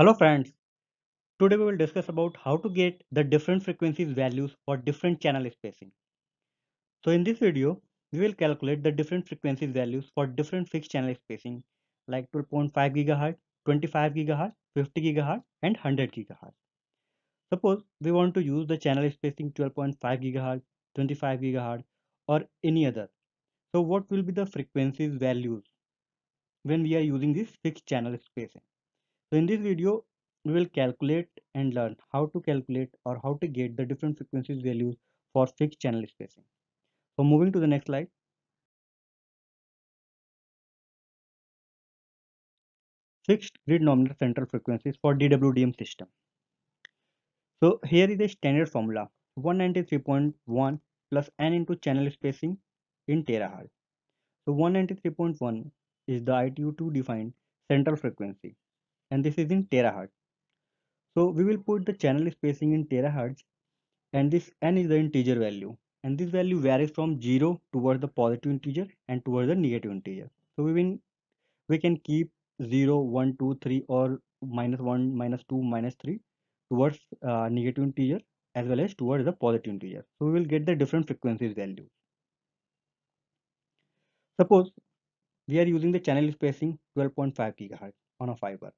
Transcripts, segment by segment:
Hello friends, today we will discuss about how to get the different frequencies values for different channel spacing. So in this video, we will calculate the different frequencies values for different fixed channel spacing like 12.5 GHz, 25 GHz, 50 GHz and 100 GHz. Suppose we want to use the channel spacing 12.5 GHz, 25 GHz or any other. So what will be the frequencies values when we are using this fixed channel spacing? So in this video, we will calculate and learn how to calculate or how to get the different frequencies values for fixed channel spacing. So moving to the next slide. Fixed grid nominal central frequencies for DWDM system. So here is a standard formula 193.1 plus n into channel spacing in terahertz. So 193.1 is the ITU-T defined central frequency and this is in terahertz. So we will put the channel spacing in terahertz and this n is the integer value and this value varies from 0 towards the positive integer and towards the negative integer. So we we can keep 0, 1, 2, 3 or minus 1, minus 2, minus 3 towards uh, negative integer as well as towards the positive integer. So we will get the different frequencies value. Suppose we are using the channel spacing 12.5 gigahertz on a fiber.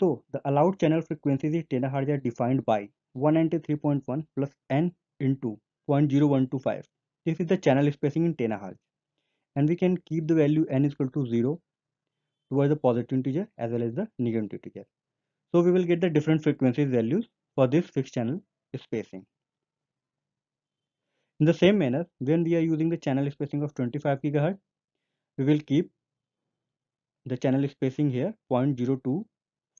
So the allowed channel frequencies in terahertz are defined by 193.1 plus n into 0.0125. This is the channel spacing in terahertz. And we can keep the value n is equal to 0 towards the positive integer as well as the negative integer. So we will get the different frequencies values for this fixed channel spacing. In the same manner, when we are using the channel spacing of 25 GHz, we will keep the channel spacing here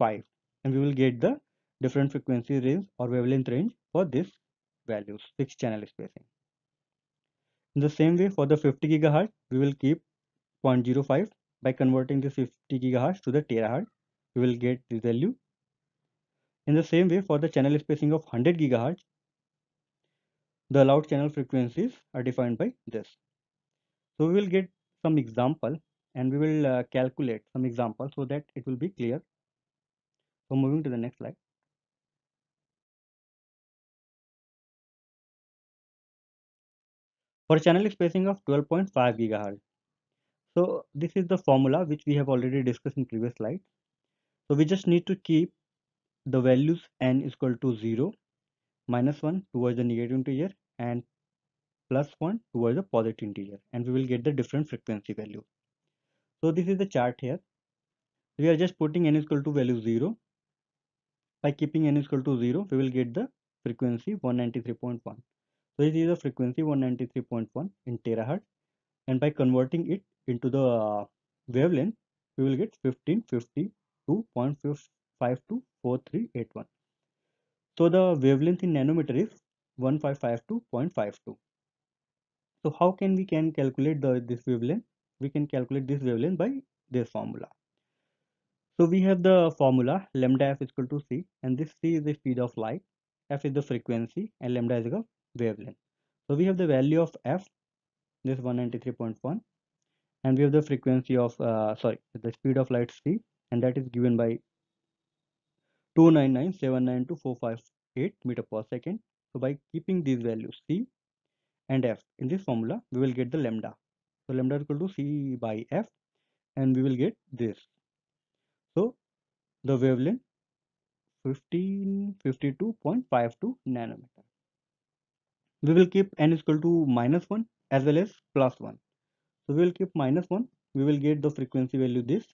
0.025 and we will get the different frequency range or wavelength range for this values 6 channel spacing. In the same way for the 50 GHz, we will keep 0.05 by converting the 50 GHz to the terahertz, we will get this value. In the same way for the channel spacing of 100 GHz, the allowed channel frequencies are defined by this. So we will get some example and we will uh, calculate some example so that it will be clear. So moving to the next slide. For channel spacing of 12.5 GHz. So this is the formula which we have already discussed in previous slide. So we just need to keep the values n is equal to 0 minus 1 towards the negative integer and plus 1 towards the positive integer and we will get the different frequency value. So this is the chart here. We are just putting n is equal to value 0. By keeping n is equal to 0, we will get the frequency 193.1. So this is the frequency 193.1 in terahertz and by converting it into the uh, wavelength, we will get 1552.524381. So the wavelength in nanometer is 1552.52. So how can we can calculate the this wavelength? We can calculate this wavelength by this formula. So we have the formula lambda f is equal to c and this c is the speed of light, f is the frequency and lambda is the wavelength. So we have the value of f this 193.1 and we have the frequency of uh, sorry the speed of light c and that is given by 299.792.458 meter per second. So by keeping these values c and f in this formula we will get the lambda. So lambda is equal to c by f and we will get this the wavelength 1552.52 nanometer. We will keep n is equal to minus 1 as well as plus 1 so we will keep minus 1 we will get the frequency value this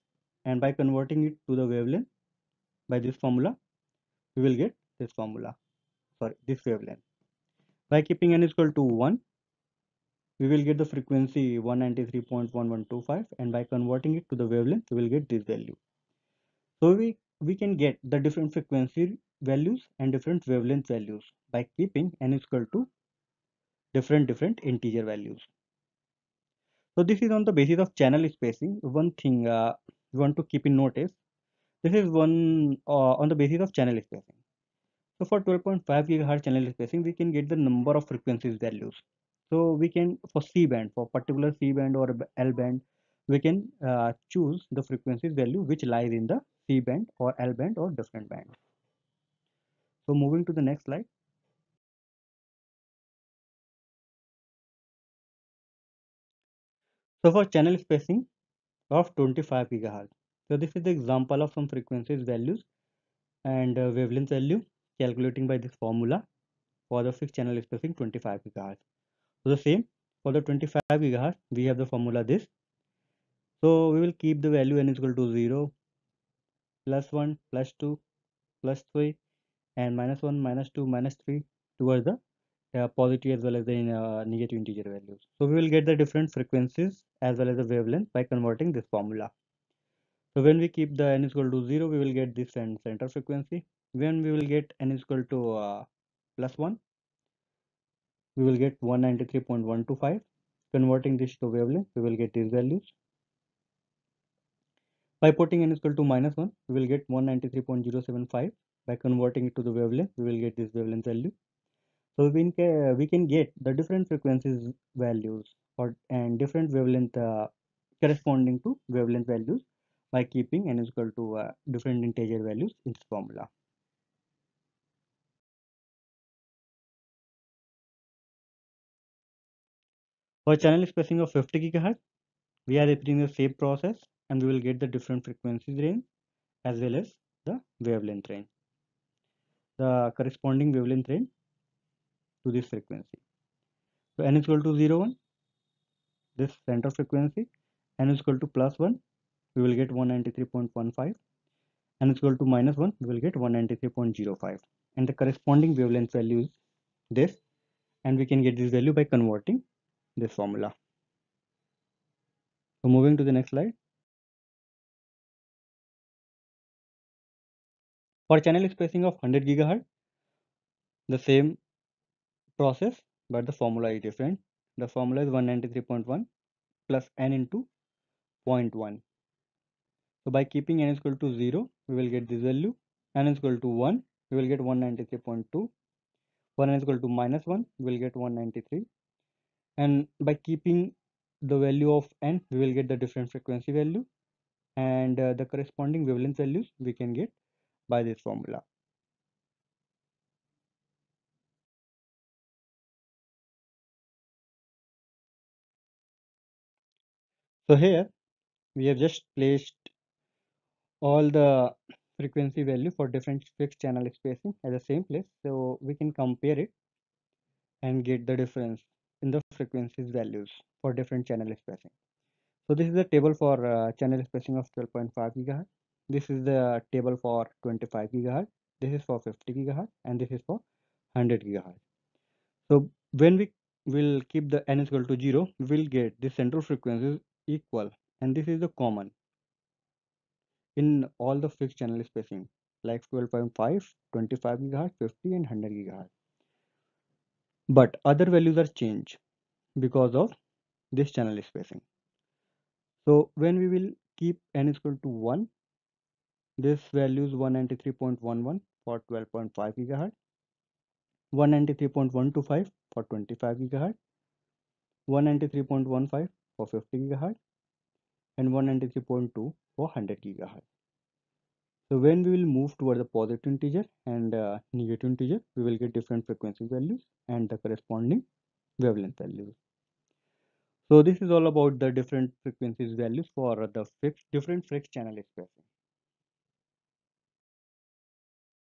and by converting it to the wavelength by this formula we will get this formula. Sorry this wavelength. By keeping n is equal to 1 we will get the frequency 193.1125 and by converting it to the wavelength we will get this value. So we we can get the different frequency values and different wavelength values by keeping n is equal to different different integer values. So this is on the basis of channel spacing. One thing uh, we want to keep in notice this is one uh, on the basis of channel spacing. So for 12.5 gigahertz channel spacing we can get the number of frequencies values. So we can for c band for particular c band or l band we can uh, choose the frequencies value which lies in the C band or L band or different band. So moving to the next slide. So for channel spacing of 25 gigahertz. So this is the example of some frequencies values and uh, wavelength value calculating by this formula for the fixed channel spacing 25 gigahertz. So the same for the 25 gigahertz we have the formula this. So we will keep the value n is equal to 0 plus 1 plus 2 plus 3 and minus 1 minus 2 minus 3 towards the uh, positive as well as the uh, negative integer values. So we will get the different frequencies as well as the wavelength by converting this formula. So when we keep the n is equal to 0, we will get this and center frequency. When we will get n is equal to uh, plus 1, we will get 193.125. Converting this to wavelength, we will get these values. By putting n equal to minus 1, we will get 193.075. By converting it to the wavelength, we will get this wavelength value. So we can, we can get the different frequencies values or and different wavelength uh, corresponding to wavelength values by keeping n is equal to uh, different integer values in this formula. For channel spacing of 50 GHz, we are repeating the same process and we will get the different frequencies range as well as the wavelength range. The corresponding wavelength range to this frequency. So n is equal to 0, 1, this center frequency, n is equal to plus 1, we will get 193.15, n is equal to minus 1, we will get 193.05 and the corresponding wavelength value is this and we can get this value by converting this formula. So moving to the next slide. For channel spacing of 100 gigahertz, the same process, but the formula is different. The formula is 193.1 plus n into 0.1. So by keeping n is equal to 0, we will get this value. n is equal to 1, we will get 193.2. For n is equal to minus 1, we will get 193. And by keeping the value of n, we will get the different frequency value. And uh, the corresponding wavelength values we can get by this formula. So here we have just placed all the frequency value for different fixed channel spacing at the same place. So we can compare it and get the difference in the frequencies values for different channel spacing. So this is the table for uh, channel spacing of 12.5 gigahertz. This is the table for 25 gigahertz. This is for 50 gigahertz and this is for 100 gigahertz. So when we will keep the n is equal to 0, we will get the central frequencies equal and this is the common in all the fixed channel spacing like 12.5, 25 gigahertz, 50 and 100 gigahertz. But other values are changed because of this channel spacing. So when we will keep n is equal to 1, this value is 193.11 for 12.5 gigahertz, 193.125 for 25 gigahertz, 193.15 for 50 gigahertz, and 193.2 for 100 gigahertz. So when we will move toward the positive integer and uh, negative integer, we will get different frequency values and the corresponding wavelength values. So this is all about the different frequencies values for the fixed different fixed channel spacing.